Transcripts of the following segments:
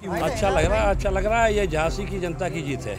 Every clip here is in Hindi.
तुमको जीत है।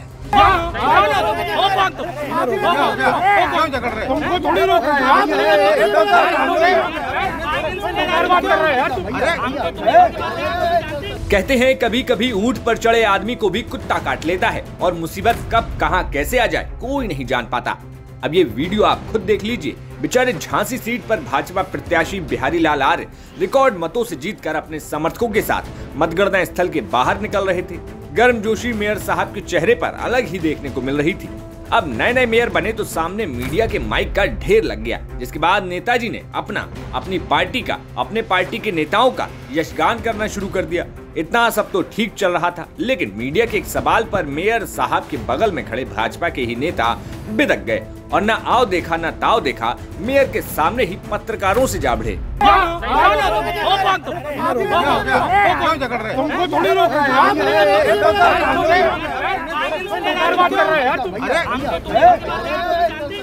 कहते हैं कभी कभी ऊँट पर चढ़े आदमी को भी कुत्ता काट लेता है और मुसीबत कब कहाँ कैसे आ जाए कोई नहीं जान पाता। अब ये वीडियो आप खुद देख लीजिए। बेचारे झांसी सीट पर भाजपा प्रत्याशी बिहारी लाल आर्य रिकॉर्ड मतों से जीतकर अपने समर्थकों के साथ मतगणना स्थल के बाहर निकल रहे थे। गर्मजोशी मेयर साहब के चेहरे पर अलग ही देखने को मिल रही थी। अब नए नए मेयर बने तो सामने मीडिया के माइक का ढेर लग गया, जिसके बाद नेताजी ने अपना, अपनी पार्टी का, अपने पार्टी के नेताओं का यशगान करना शुरू कर दिया। इतना सब तो ठीक चल रहा था, लेकिन मीडिया के एक सवाल पर मेयर साहब के बगल में खड़े भाजपा के ही नेता बिदक गए, और न आओ देखा, न ताओ देखा, मेयर के सामने ही पत्रकारों से जा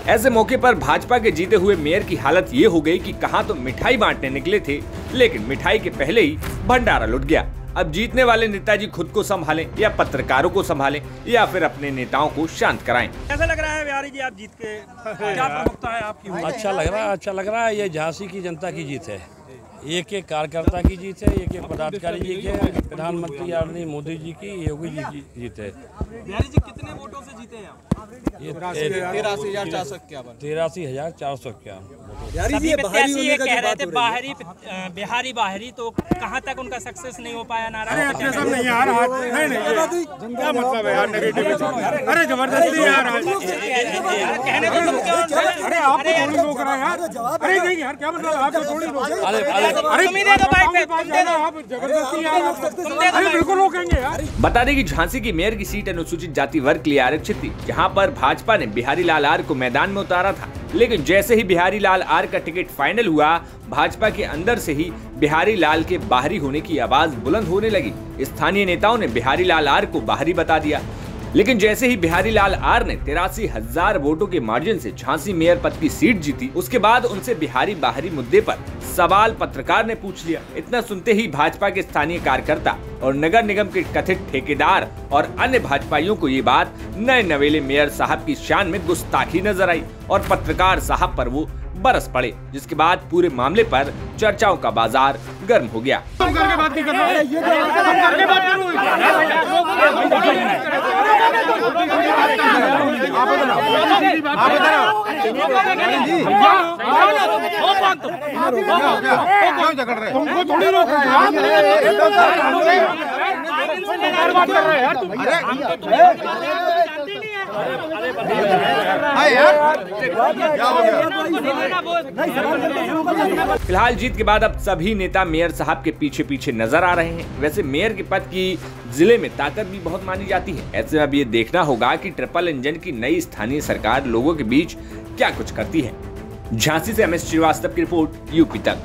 ऐसे मौके पर भाजपा के जीते हुए मेयर की हालत ये हो गई कि कहाँ तो मिठाई बांटने निकले थे, लेकिन मिठाई के पहले ही भंडारा लुट गया। अब जीतने वाले नेताजी खुद को संभालें या पत्रकारों को संभालें या फिर अपने नेताओं को शांत कराएँ। कैसा लग रहा है बिहारी जी आप जीत के? क्या प्रमुखता है आपकी? अच्छा लग रहा है अच्छा लग रहा है ये झांसी की जनता की जीत है। एक एक कार्यकर्ता की जीत है एक एक पदाधिकारी जी की है प्रधानमंत्री आदरणीय मोदी जी की योगी जी की जीत है। जी कितने वोटों से जीते हैं तिरासी हज़ार चार सौ इक्यावन। तिरासी हज़ार चार सौ इक्यावन। ये कह रहे थे बाहरी बिहारी बाहरी तो कहाँ तक उनका सक्सेस नहीं हो पाया? नारा अपने सब नहीं यार हाथ नहीं नहीं क्या मतलब है यार नेगेटिव अरे ज़बरदस्ती यार कहने को अरे आप तो नहीं यार क्या मतलब? आप तो थोड़ी अरे अरे तुम ही दे दो बाइक पे, तुम दे दो। आप ज़बरदस्ती यार तुम दे दो अरे बिल्कुल रोकेंगे यार। बता दें कि झांसी की मेयर की सीट अनुसूचित जाति वर्ग के लिए आरक्षित थी जहाँ पर भाजपा ने बिहारी लाल आर को मैदान में उतारा था। लेकिन जैसे ही बिहारी लाल आर का टिकट फाइनल हुआ भाजपा के अंदर से ही बिहारी लाल के बाहरी होने की आवाज़ बुलंद होने लगी। स्थानीय नेताओं ने बिहारी लाल आर को बाहरी बता दिया। लेकिन जैसे ही बिहारी लाल आर ने तिरासी हज़ार वोटों के मार्जिन से झांसी मेयर पद की सीट जीती, उसके बाद उनसे बिहारी बाहरी मुद्दे पर सवाल पत्रकार ने पूछ लिया। इतना सुनते ही भाजपा के स्थानीय कार्यकर्ता और नगर निगम के कथित ठेकेदार और अन्य भाजपाइयों को ये बात नए नवेले मेयर साहब की शान में गुस्ताखी नज़र आई और पत्रकार साहब पर वो बरस पड़े जिसके बाद पूरे मामले पर चर्चाओं का बाज़ार गर्म हो गया तुम है तुमको थोड़ी रोक रहे हैं फ़िलहाल जीत के बाद अब सभी नेता मेयर साहब के पीछे पीछे नज़र आ रहे हैं। वैसे मेयर के पद की ज़िले में ताकत भी बहुत मानी जाती है। ऐसे में अब ये देखना होगा कि ट्रिपल इंजन की नई स्थानीय सरकार लोगों के बीच क्या कुछ करती है। झांसी से एम एस श्रीवास्तव की रिपोर्ट, यूपी तक।